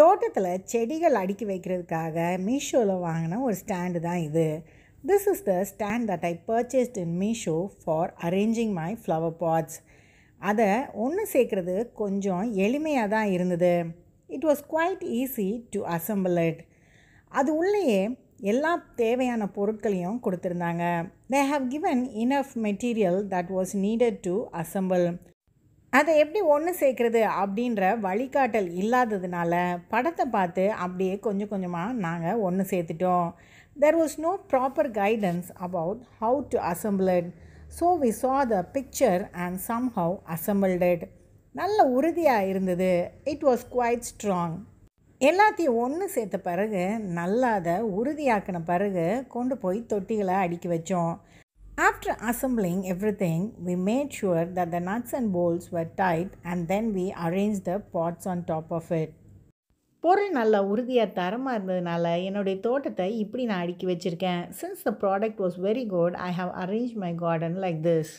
தோட்டத்தில் செடிகள் அடுக்கி வைக்கிறதுக்காக மீஷோவில் வாங்கின ஒரு ஸ்டாண்டு தான் இது. This is the stand that I purchased in Meesho for arranging my flower pots அதை ஒன்று சேர்க்குறது கொஞ்சம் எளிமையாக தான் இருந்தது. It was quite easy to assemble it அது உள்ளேயே எல்லா தேவையான பொருட்களையும் கொடுத்துருந்தாங்க. They have given enough material that was needed to assemble அதை எப்படி ஒன்று சேர்க்குறது அப்படின்ற வழிகாட்டல் இல்லாததுனால படத்தை பார்த்து அப்படியே கொஞ்சம் கொஞ்சமாக நாங்கள் ஒன்று சேர்த்துட்டோம். There was no proper guidance about how to assemble it so we saw the picture and somehow assembled it நல்ல உறுதியாக இருந்தது. இட் வாஸ் குவைட் ஸ்ட்ராங் எல்லாத்தையும் ஒன்று சேர்த்த பிறகு நல்லா அதை உறுதியாக்கின பிறகு கொண்டு போய் தொட்டிகளை அடுக்கி வச்சோம். After assembling everything we made sure that the nuts and bolts were tight and then we arrange the pots on top of it பொருள் நல்லா உறுதியாக தரமாக இருந்ததுனால என்னுடைய தோட்டத்தை இப்படி நான் அடுக்கி வச்சுருக்கேன். Since the product was very good I have arrange my garden like this